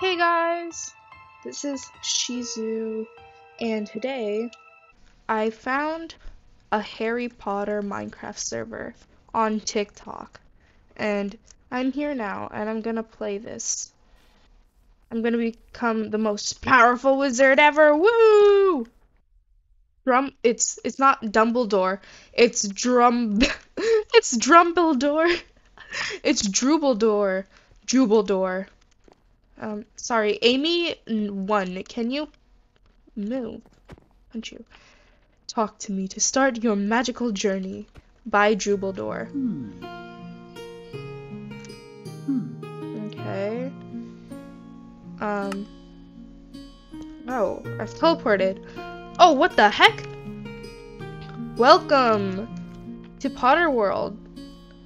Hey guys, this is Shutzu, and today I found a Harry Potter Minecraft server on TikTok, and I'm here now, and I'm gonna play this. I'm gonna become the most powerful wizard ever. Woo! Drum. It's it's not Dumbledore. It's Drum. it's Drumbledore. It's Drubledore. Jubaldore. Um, sorry, Amy one. Can you move? Can't you talk to me to start your magical journey? By Jubaldore. Okay. Um. Oh, I've teleported. Oh, what the heck? Welcome to Potter World.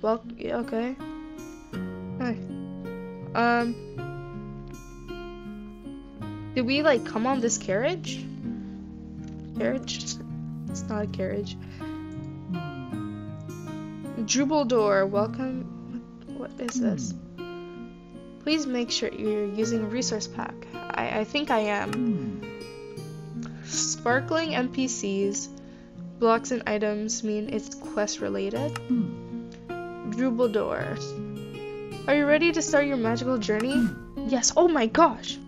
Well, okay. Hi. Um. Did we like come on this carriage? Carriage? It's not a carriage. Drubaldore, welcome. What is this? Please make sure you're using resource pack. I, I think I am. Sparkling NPCs, blocks and items mean it's quest related. Drubaldore. Are you ready to start your magical journey? Yes. Oh my gosh.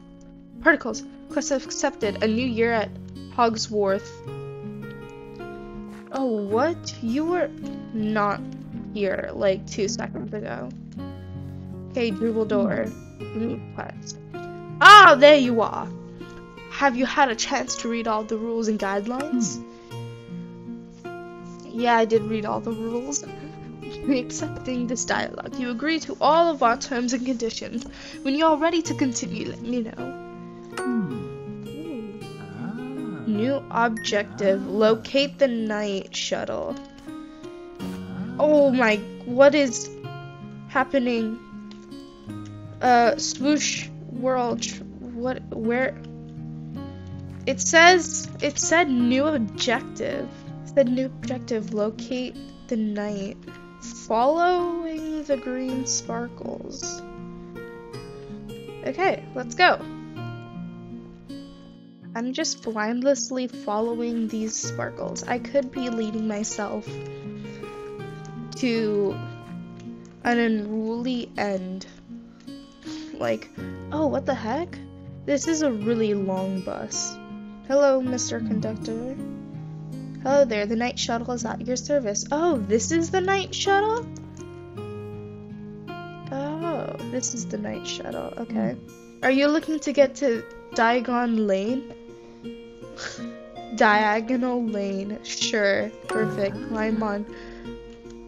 Particles. Quest accepted. A new year at Hogsworth. Oh, what? You were not here like two seconds ago. Okay, Drubaldore. New quest. Ah, there you are. Have you had a chance to read all the rules and guidelines? Yeah, I did read all the rules. Accepting this dialogue, you agree to all of our terms and conditions. When you're ready to continue, let me know. New objective. Locate the night shuttle. Oh my, what is happening? Uh, swoosh world. What, where? It says, it said new objective. It said new objective. Locate the night. Following the green sparkles. Okay, let's go. I'm just blindlessly following these sparkles. I could be leading myself to an unruly end. Like, oh, what the heck? This is a really long bus. Hello, Mr. Conductor. Hello there, the night shuttle is at your service. Oh, this is the night shuttle? Oh, this is the night shuttle. Okay. Are you looking to get to Diagon Lane? Diagonal Lane. Sure. Perfect. Climb on.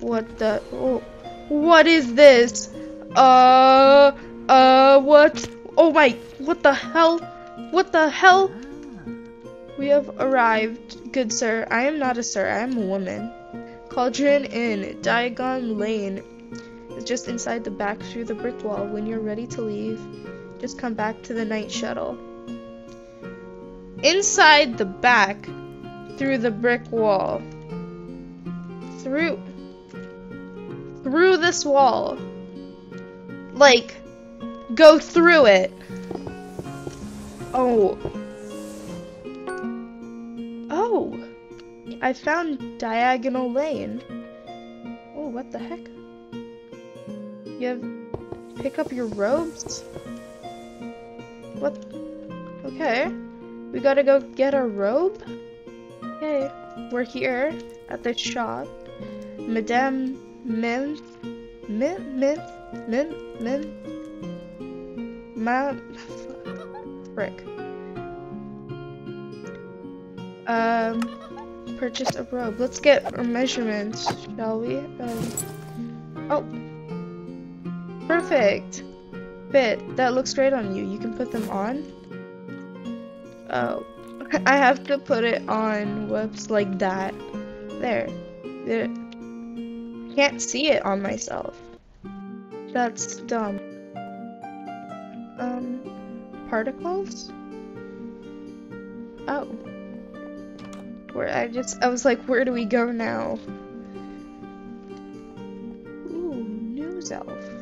What the? Oh, what is this? Uh, uh, what? Oh my, what the hell? What the hell? We have arrived, good sir. I am not a sir, I am a woman. Cauldron Inn, Diagon Lane. It's just inside the back through the brick wall. When you're ready to leave, just come back to the night shuttle. Inside the back, through the brick wall. Through. Through this wall. Like, go through it. Oh. Oh. I found Diagonal Lane. Oh, what the heck? You have pick up your robes? What? Okay. We gotta go get our robe? Okay. We're here at the shop. Madame Mint. Mint? Mint? Mint? Mint? Ma. Frick. Um. Purchase a robe. Let's get our measurements, shall we? Um. Oh. Perfect. Fit. That looks great on you. You can put them on. Oh. I have to put it on whoops like that. There. There. Can't see it on myself. That's dumb. Um, particles? Oh. Where I just, I was like, where do we go now?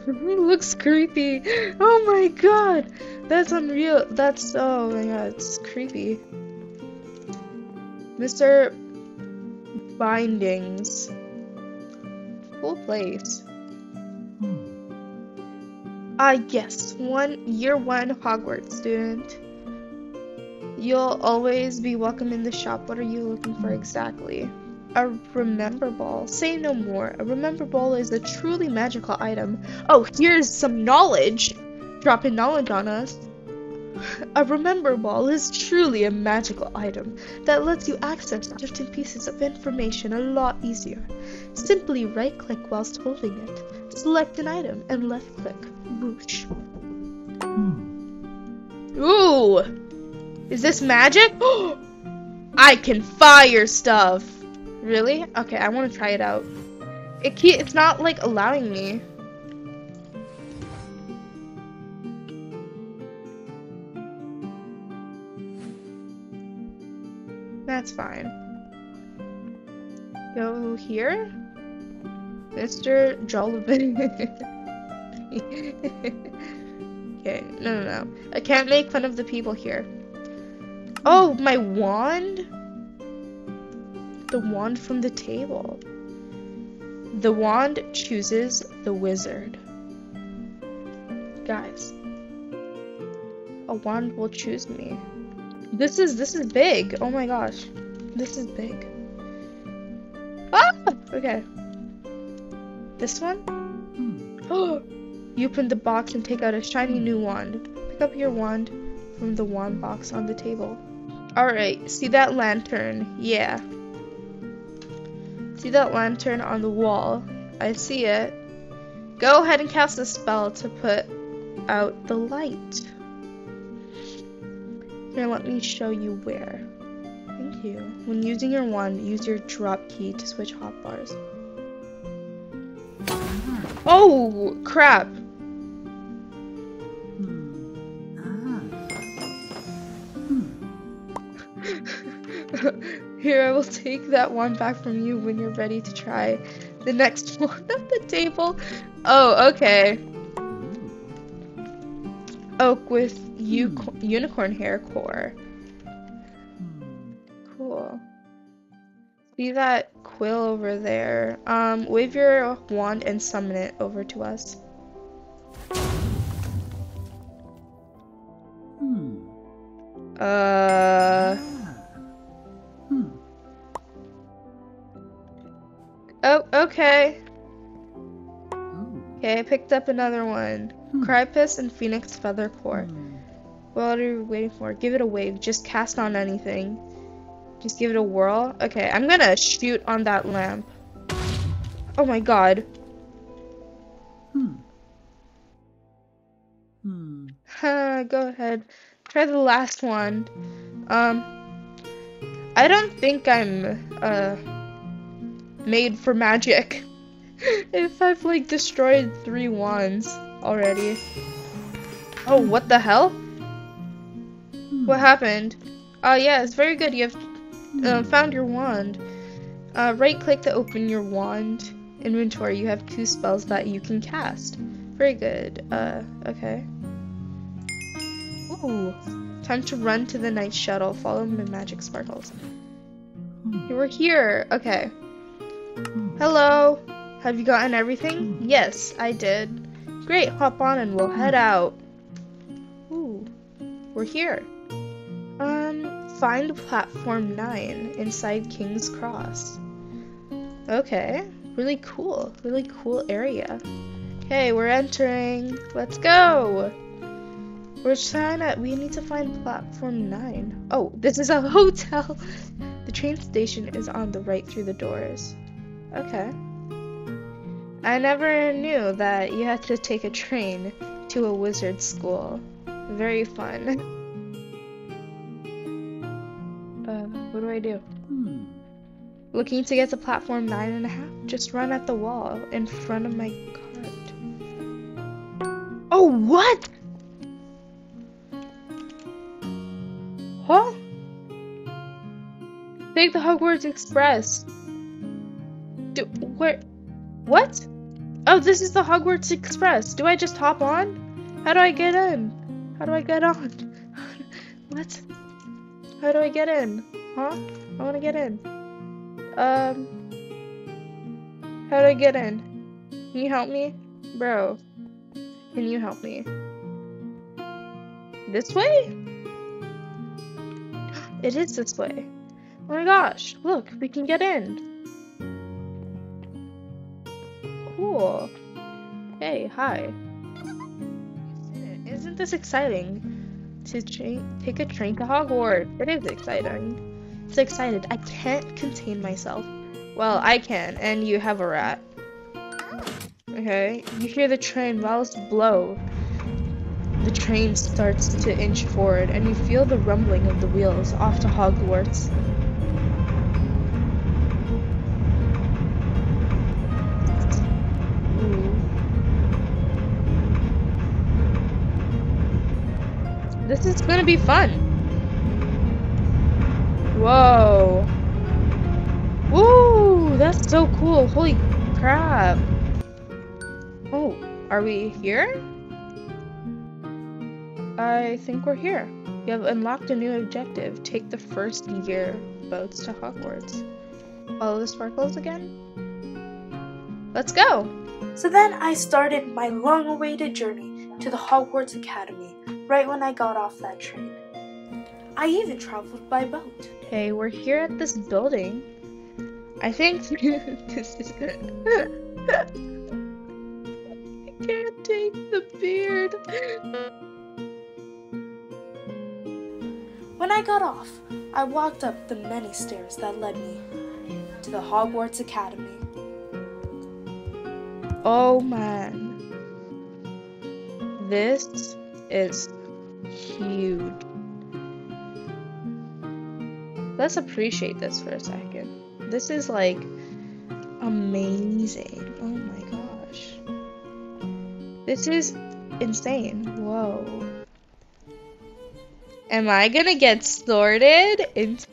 yourself. Looks creepy. Oh my god. That's unreal. That's oh my god, it's creepy. Mr. Bindings. Cool place. Ah, uh, yes, one year one Hogwarts student. You'll always be welcome in the shop. What are you looking for exactly? A mm-hmm. remember ball. Say no more. A remember ball is a truly magical item. Oh, here's some knowledge. Dropping knowledge on us. A remember ball is truly a magical item that lets you access certain pieces of information a lot easier. Simply right click whilst holding it. Select an item and left click. Whoosh. Hmm. Ooh! Is this magic? I can fire stuff! Really? Okay, I want to try it out. It it's not like allowing me. That's fine. Go here. Mr. Jollibee. okay, no, no, no. I can't make fun of the people here. Oh, my wand? The wand from the table. The wand chooses the wizard. Guys, a wand will choose me. This is this is big. Oh my gosh. This is big. Ah! Okay. This one? Oh! You open the box and take out a shiny new wand. Pick up your wand from the wand box on the table. Alright, see that lantern? Yeah. See that lantern on the wall? I see it. Go ahead and cast a spell to put out the light. Here, let me show you where. Thank you. When using your wand, use your drop key to switch hotbars. Oh, crap. Will take that one back from you when you're ready to try the next one at the table. Oh, okay. Oak with unicorn hair core. Cool. See that quill over there? Um, wave your wand and summon it over to us. Okay, I picked up another one. Hmm. Cypress and Phoenix Feather Core. Hmm. What are you waiting for? Give it a wave. Just cast on anything. Just give it a whirl. Okay, I'm gonna shoot on that lamp. Oh my god. Hmm. Hmm. Go ahead. Try the last one. Um, I don't think I'm, uh, made for magic. if I've like destroyed three wands already. Oh, what the hell? What happened? Oh uh, yeah, it's very good. You have uh, found your wand. Uh, right click to open your wand inventory. You have two spells that you can cast. Very good. Uh, okay. Ooh. Time to run to the night shuttle. Follow my magic sparkles. You were here. Okay. Hello. Have you gotten everything? Yes, I did. Great, hop on and we'll head out. Ooh, we're here. Um, find platform 9 inside King's Cross. Okay, really cool. Really cool area. Okay, we're entering. Let's go. We're trying to, we need to find platform 9. Oh, this is a hotel. The train station is on the right through the doors. Okay. I never knew that you had to take a train to a wizard school. Very fun. Uh, what do I do? Hmm. Looking to get to platform nine and a half? Just run at the wall in front of my cart. Oh, what? Huh? Take the Hogwarts Express. Do, where? What? Oh, this is the Hogwarts Express. Do I just hop on? How do I get in? How do I get on? what? How do I get in? Huh? I want to get in. Um. How do I get in? Can you help me? Bro. Can you help me? This way? It is this way. Oh my gosh, look, we can get in. Cool. Hey, hi. Isn't this exciting? To take a train to Hogwarts. It is exciting. It's excited. I can't contain myself. Well, I can, and you have a rat. Okay, you hear the train bells blow. The train starts to inch forward, and you feel the rumbling of the wheels off to Hogwarts. This is gonna be fun. Whoa. Woo! That's so cool. Holy crap. Oh, are we here? I think we're here. You have unlocked a new objective. Take the first year boats to Hogwarts. Follow the sparkles again? Let's go! So then I started my long awaited journey to the Hogwarts Academy right when I got off that train. I even traveled by boat. Okay, we're here at this building. I think this is. I can't take the beard. When I got off, I walked up the many stairs that led me to the Hogwarts Academy. Oh man. This is huge. Let's appreciate this for a second. This is like amazing. Oh my gosh. This is insane. Whoa. Am I gonna get sorted into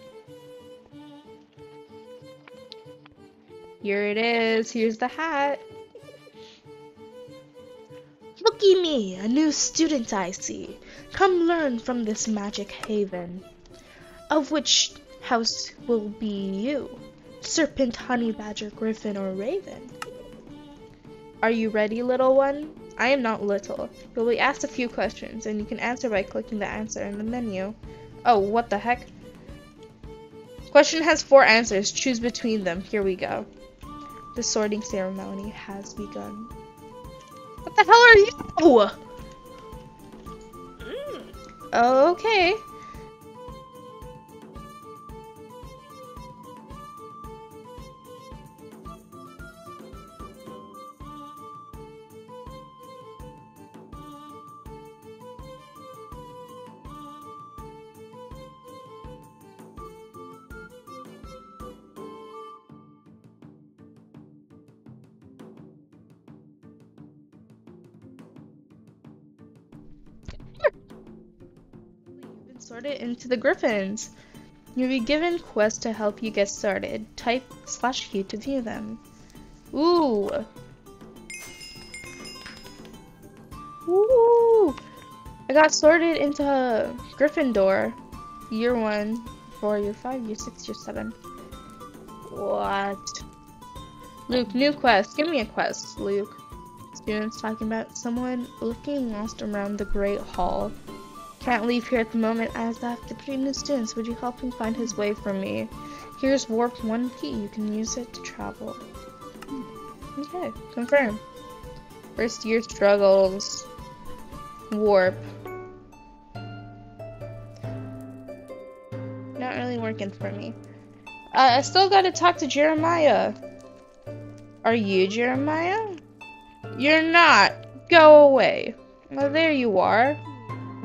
Here it is. Here's the hat. Looky me, a new student I see. Come learn from this magic haven. Of which house will be you? Serpent, honey badger, griffin, or raven? Are you ready, little one? I am not little. You'll be asked a few questions, and you can answer by clicking the answer in the menu. Oh, what the heck? Question has four answers. Choose between them. Here we go. The sorting ceremony has begun. What the hell are you? Mm. Okay. Sorted into the Griffins. You'll be given quests to help you get started. Type slash Q to view them. Ooh. Ooh. I got sorted into Gryffindor. Year 1, 4, year 5, year 6, year 7. What? Luke, new quest. Give me a quest, Luke. Students talking about someone looking lost around the Great Hall. Can't leave here at the moment as I have to train new students. Would you help him find his way for me? Here's warp 1 key. You can use it to travel. Okay, confirm. First year struggles. Warp. Not really working for me. Uh, I still gotta talk to Jeremiah. Are you Jeremiah? You're not. Go away. Well, there you are.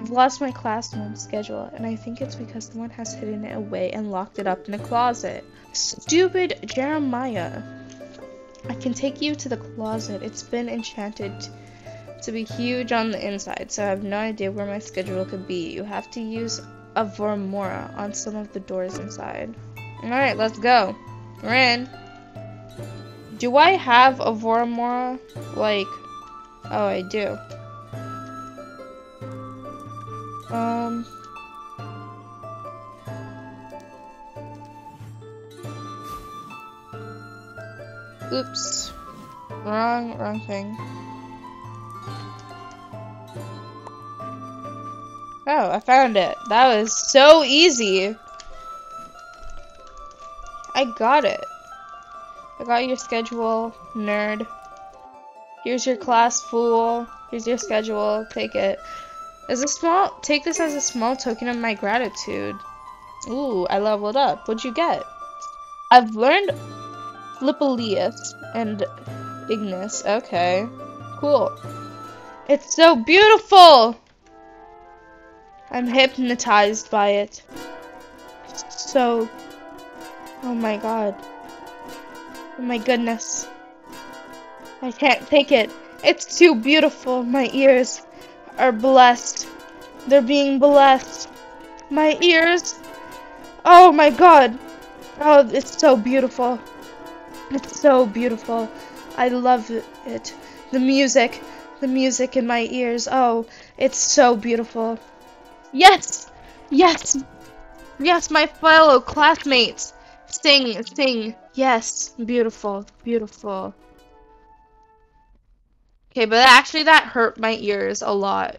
I've lost my classroom schedule, and I think it's because someone has hidden it away and locked it up in a closet. Stupid Jeremiah. I can take you to the closet. It's been enchanted to be huge on the inside, so I have no idea where my schedule could be. You have to use a Vormora on some of the doors inside. Alright, let's go. We're in. Do I have a Vormora? Like, oh, I do. Um. Oops. Wrong, wrong thing. Oh, I found it. That was so easy. I got it. I got your schedule, nerd. Here's your class, fool. Here's your schedule. Take it. As a small, take this as a small token of my gratitude. Ooh, I leveled up. What'd you get? I've learned Flippalius and Ignis. Okay, cool. It's so beautiful. I'm hypnotized by it. So, oh my god. Oh my goodness. I can't take it. It's too beautiful. My ears are blessed. They're being blessed. My ears. Oh my god. Oh, it's so beautiful. It's so beautiful. I love it. The music. The music in my ears. Oh, it's so beautiful. Yes! Yes! Yes, my fellow classmates! Sing, sing. Yes, beautiful, beautiful. Okay, but actually that hurt my ears a lot.